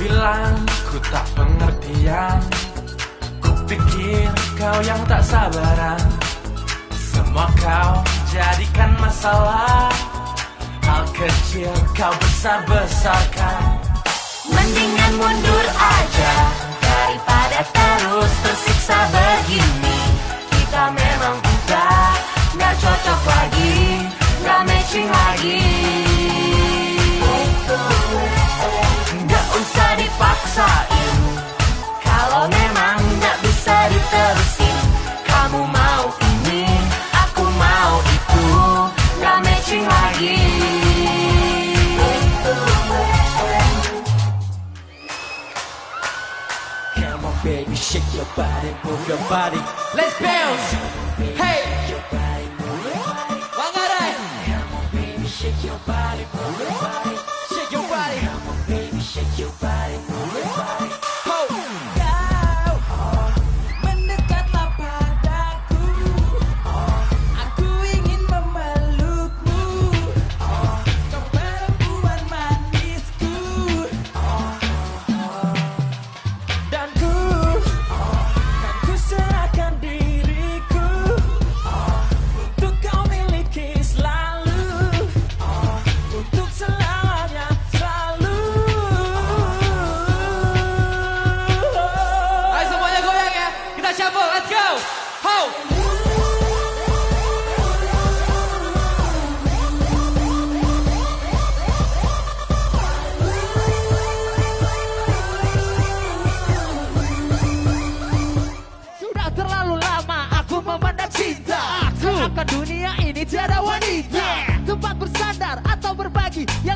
bilang ku tak pengertian. Ku pikir kau yang tak sabaran. Semua kau jadikan masalah. Hal kecil kau besar-besarkan. Mending your body, move your body. Let's bounce. Hey. One more baby, Shake your body. Yeah.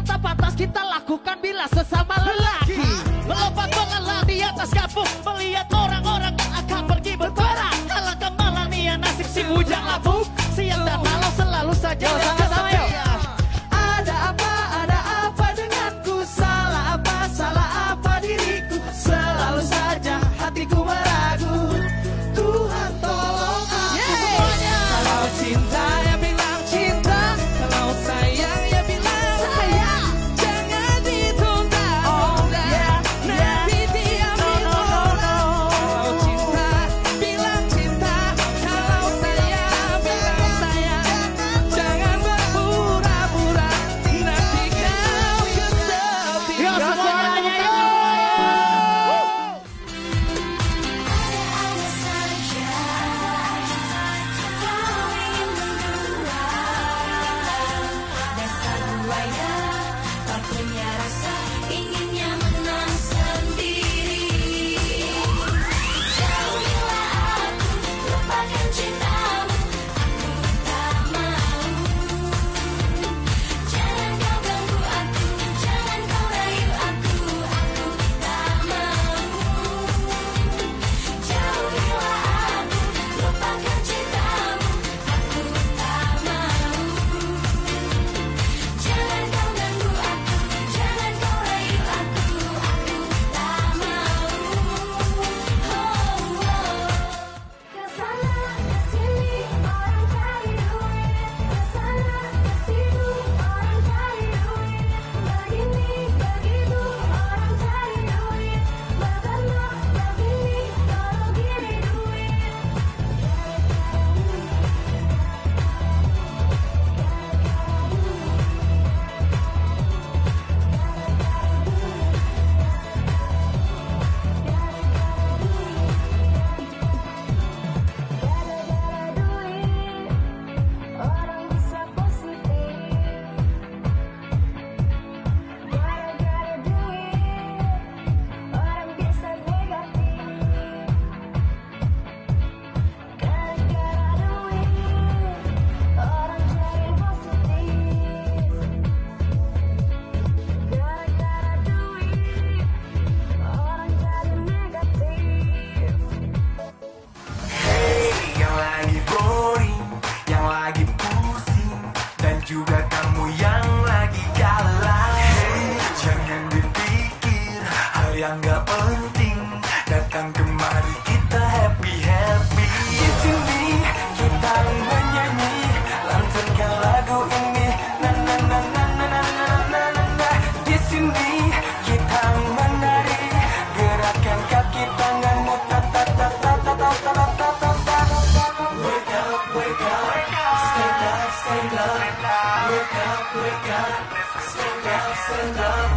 wake up, wake up, stand up, stand up,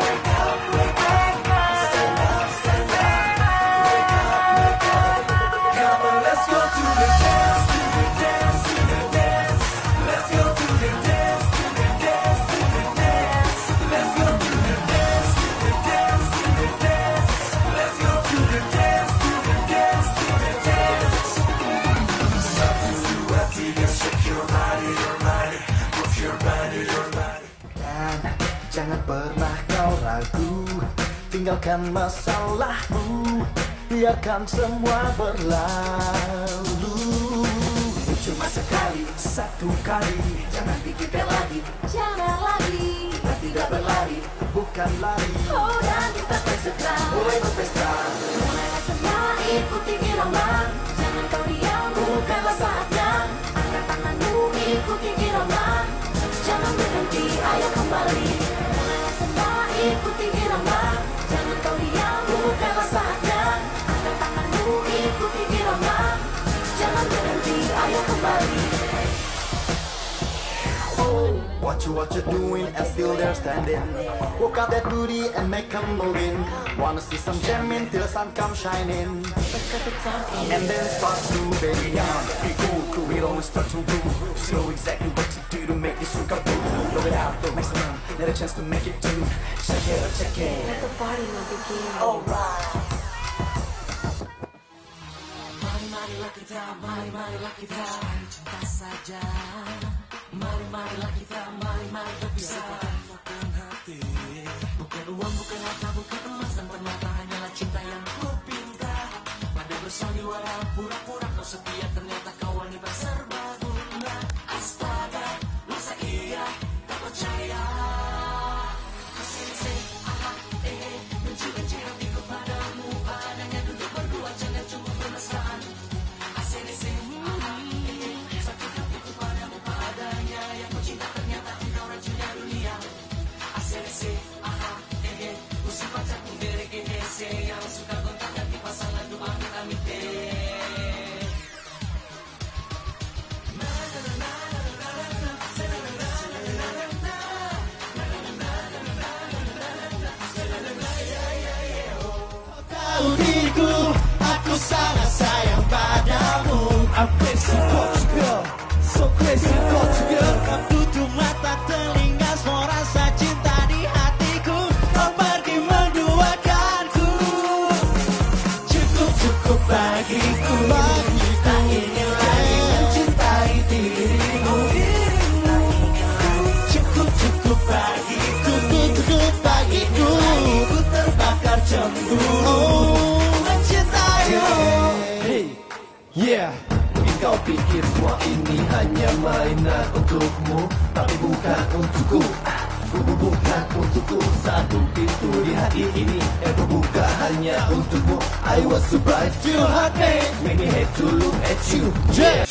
wake up, wake up. Tinggalkan masalahmu Biarkan semua berlalu. Cuma sekali, satu kali Jangan pikirkan lagi. Jangan lagi. Kita tidak berlari, bukan lari. Oh dan kita bersuka Mulai berpesta. Mulailah semua ikuti irama. Jangan kau diam bukanlah saatnya. Angkat tanganmu ikuti irama. Jangan berhenti ayo Watch you, what you doing and still there standing Work out that booty and make make 'em moving Wanna see some jamming till the sun come shining And then start moving Young, be cool, cool, we always start to. Just know exactly what to do to make this work out. Blow it out, the maximum, let a chance to make it do. Check it out, check it. Let the party now begin Alright. Mari marilah kita, mari marilah kita cinta saja. Mari marilah kita, mari mari berpisah. Bukan hati, bukan uang, bukan harta, bukan emas dan permata, hanyalah cinta yang ku pinta. Pada bersandiwara pura-pura kau setia, ternyata Tahu diriku, aku sangat sayang padamu crazy bukan untukku Ah, Satu pintu di hati ini hanya untukmu I was surprised you hurt me Make me hate to look at you Yeah